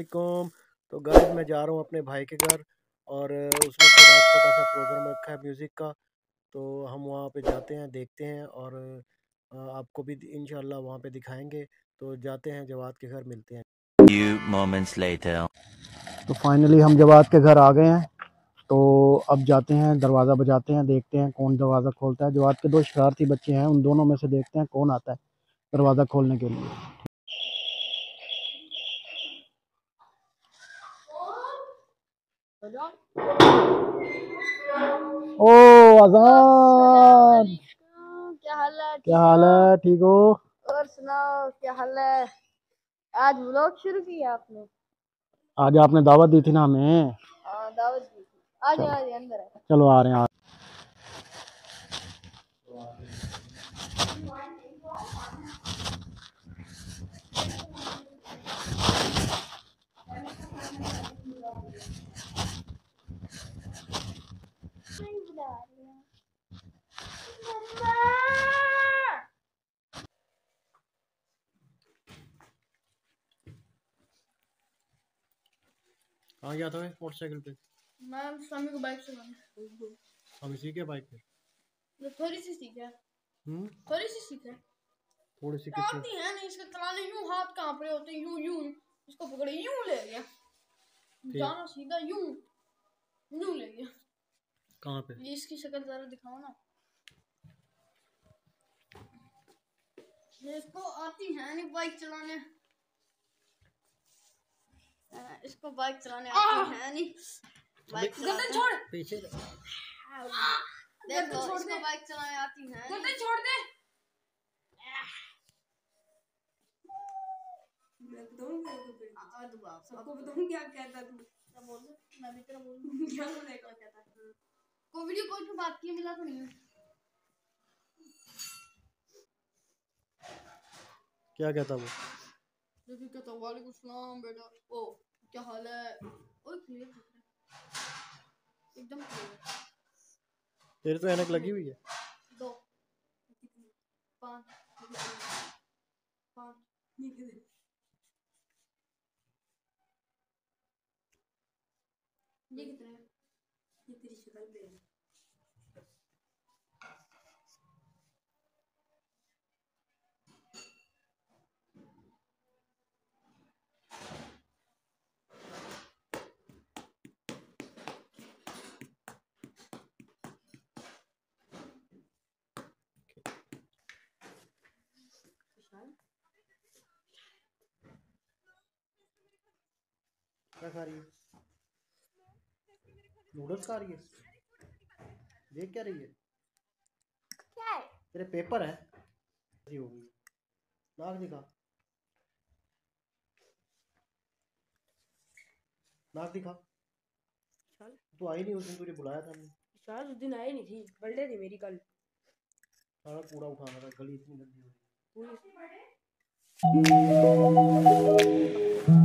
वालेकुम। तो गाइस मैं जा रहा हूँ अपने भाई के घर और उसने थोड़ा छोटा सा प्रोग्राम रखा है म्यूज़िक का। तो हम वहाँ पे जाते हैं देखते हैं और आपको भी इंशाल्लाह वहाँ पे दिखाएँगे। तो जाते हैं जवाद के घर मिलते हैं। Few moments later. तो फाइनली हम जवाद के घर आ गए हैं। तो अब जाते हैं दरवाज़ा बजाते हैं देखते हैं कौन दरवाज़ा खोलता है। जवाद के दो शरारती बच्चे हैं उन दोनों में से देखते हैं कौन आता है दरवाज़ा खोलने के लिए। ओ आजान क्या हाल है? क्या हाल है ठीक हो? और सुनाओ क्या हाल है? आज व्लॉग शुरू किया आपने? आज आपने दावत दी थी ना हमें। हाँ दावत दी थी। आज आज अंदर है चलो आ रहे हैं। कहाँ गया था मोटरसाइकिल पे। मैं स्वामी को बाइक चलाने हम के बाइक पे? थोड़ी सी सीखा हम्म? थोड़ी सी सीखा थोड़ी सी कितनी? आती है नहीं इसके चलाने यूँ हाथ कहाँ पे होते यूँ यूँ। इसको पकड़े यूँ ले गया। जाना सीधा यूँ यूँ ले गया। कहाँ पे? ये इसकी शक्ल जरा दिखाओ ना। ये इसको आती है नहीं बाइक चलाने। इसको बाइक चलाने आती है नहीं बाइक गर्दन छोड़! पीछे देखो इसको बाइक चलाने आती है। गर्दन छोड़ दे। सबको बताऊँ क्या कहता तू? क्या बोल मैं भी तेरा बोल क्या कहता को वीडियो कॉल पे बात किए मिला तो नहीं है। क्या कहता वो? देखिए कहता वालेकुम सलाम बेटा ओ क्या हाल है? ओए क्लियर है। एकदम क्लियर तेरे तो ऐनक लगी हुई है। दो पाँच पाँच ये कितने हैं? ये तेरी शक्ल पे है। क्या खा रही है? नूडल्स खा रही है? देख क्या रही है? क्या है? तेरे पेपर है। ऐसी हो गई। नाक दिखा। नाक दिखा। तू आई नहीं उस दिन तुझे बुलाया था हमने शायद उस दिन आई नहीं थी। बर्थडे थी मेरी कल। सारा कूड़ा उठाना था गली इतनी गंदी हो रही है। पूरी